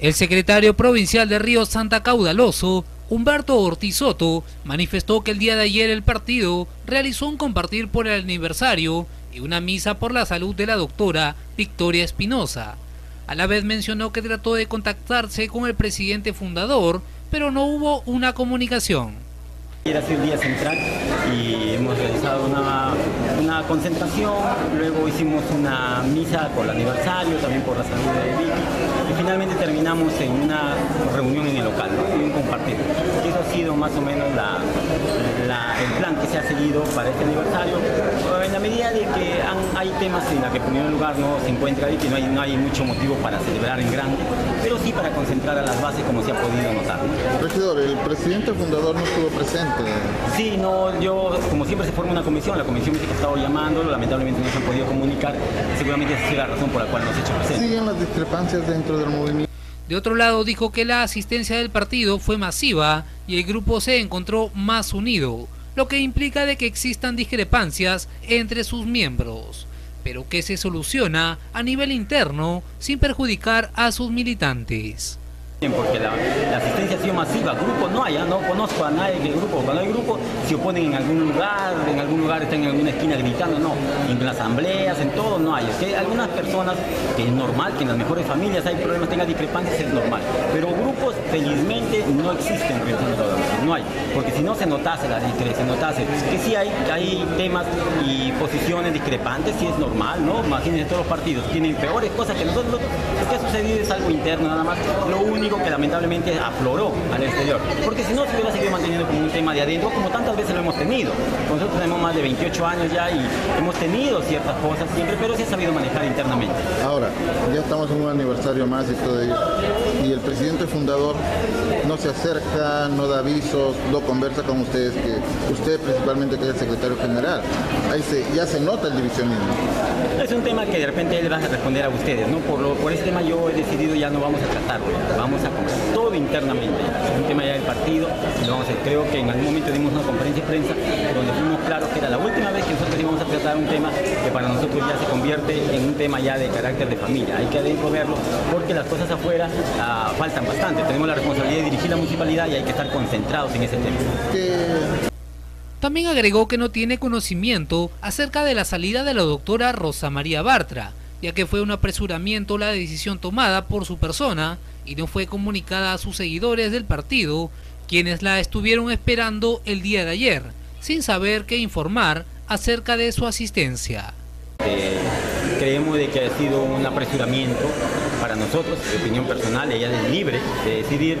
El secretario provincial de Río Santa Caudaloso, Humberto Ortizoto, manifestó que el día de ayer el partido realizó un compartir por el aniversario y una misa por la salud de la doctora Victoria Espinosa. A la vez mencionó que trató de contactarse con el presidente fundador, pero no hubo una comunicación. Y hemos realizado una, una, concentración, luego hicimos una misa por el aniversario, también por la salud de Vicky y finalmente terminamos en una reunión en el local, ¿no? y un compartir. Eso ha sido más o menos la, el plan que se ha seguido para este aniversario, en la medida de que han, hay temas en los que en primer lugar no se encuentra y que no hay, no hay mucho motivo para celebrar en grande, pero sí para concentrar a las bases como se ha podido notar. ¿no? Regidor, el presidente fundador no estuvo presente. Sí, no, yo, como siempre se forma una comisión, la comisión que ha estado llamando, lamentablemente no se han podido comunicar, seguramente esa es la razón por la cual no se ha hecho presente. ¿Siguen las discrepancias dentro del movimiento? De otro lado, dijo que la asistencia del partido fue masiva y el grupo se encontró más unido, lo que implica de que existan discrepancias entre sus miembros, pero que se soluciona a nivel interno sin perjudicar a sus militantes. Porque la, asistencia ha sido masiva, grupos no hay, no conozco a nadie del grupo, cuando hay grupos se oponen en algún lugar, en algún lugar están en alguna esquina gritando, no, en las asambleas, en todo no hay, que hay algunas personas que es normal, que en las mejores familias hay problemas, tengan discrepancias, es normal, pero grupos felizmente no existen no hay, porque si no se notase la se notase que sí hay, hay temas y posiciones discrepantes, sí es normal, ¿no? Imagínense todos los partidos, tienen peores cosas que nosotros, lo que ha sucedido es algo interno nada más, lo único que lamentablemente afloró al exterior. Porque si no, se hubiera seguido manteniendo como un tema de adentro, como tantas veces lo hemos tenido. Nosotros tenemos más de 28 años ya y hemos tenido ciertas cosas siempre, pero se ha sabido manejar internamente. Ahora, ya estamos en un aniversario más y todo ello. Y el presidente fundador Thank you. No se acerca, no da avisos, no conversa con ustedes, que usted principalmente que es el secretario general. Ahí se, ya se nota el divisionismo. Es un tema que de repente él va a responder a ustedes, ¿no? Por, lo, por ese tema yo he decidido ya no vamos a tratarlo, vamos a conversar todo internamente. Es un tema ya del partido, vamos a, creo que en algún momento dimos una conferencia de prensa donde fuimos claros que era la última vez que nosotros íbamos a tratar un tema que para nosotros ya se convierte en un tema ya de carácter de familia. Hay que adentro verlo porque las cosas afuera uh, faltan bastante. Tenemos la responsabilidad de dirigir la municipalidad y hay que estar concentrados en ese tema. También agregó que no tiene conocimiento acerca de la salida de la doctora Rosa María Bartra, ya que fue un apresuramiento la decisión tomada por su persona y no fue comunicada a sus seguidores del partido, quienes la estuvieron esperando el día de ayer, sin saber qué informar acerca de su asistencia. Eh, creemos de que ha sido un apresuramiento para nosotros, de opinión personal, ella es libre de decidir.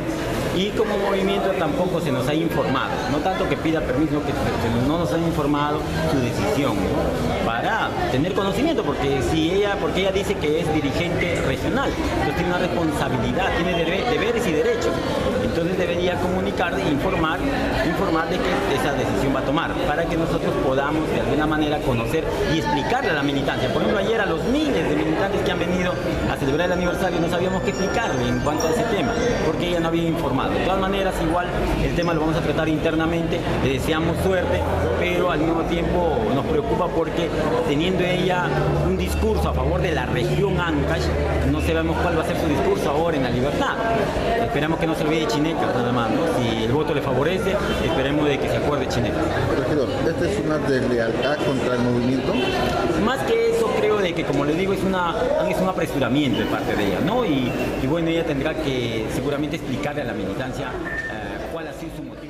Y como movimiento tampoco se nos ha informado, no tanto que pida permiso, que no nos han informado su decisión para tener conocimiento, porque si ella, porque ella dice que es dirigente regional, entonces tiene una responsabilidad, tiene deberes y derechos, entonces debería comunicar e informar, informar de que esa decisión va a tomar, para que nosotros podamos de alguna manera conocer y explicarle a la militancia. Por ejemplo, ayer a los miles de militantes que han venido a celebrar el aniversario no sabíamos qué explicarle en cuanto a ese tema, porque ella no había informado. De todas maneras, igual el tema lo vamos a tratar internamente, le deseamos suerte, pero al mismo tiempo nos preocupa porque teniendo ella un discurso a favor de la región Ancash, no sabemos cuál va a ser su discurso ahora en la libertad. Esperamos que no se olvide Chineca, nada más, ¿no? Si el voto le favorece, esperemos de que se acuerde Chineca. Regidor, ¿esta es una deslealtad contra el movimiento? Más que eso, que, como le digo, es, una, es un apresuramiento de parte de ella, ¿no? Y, bueno, ella tendrá que seguramente explicarle a la militancia eh, cuál ha sido su motivo.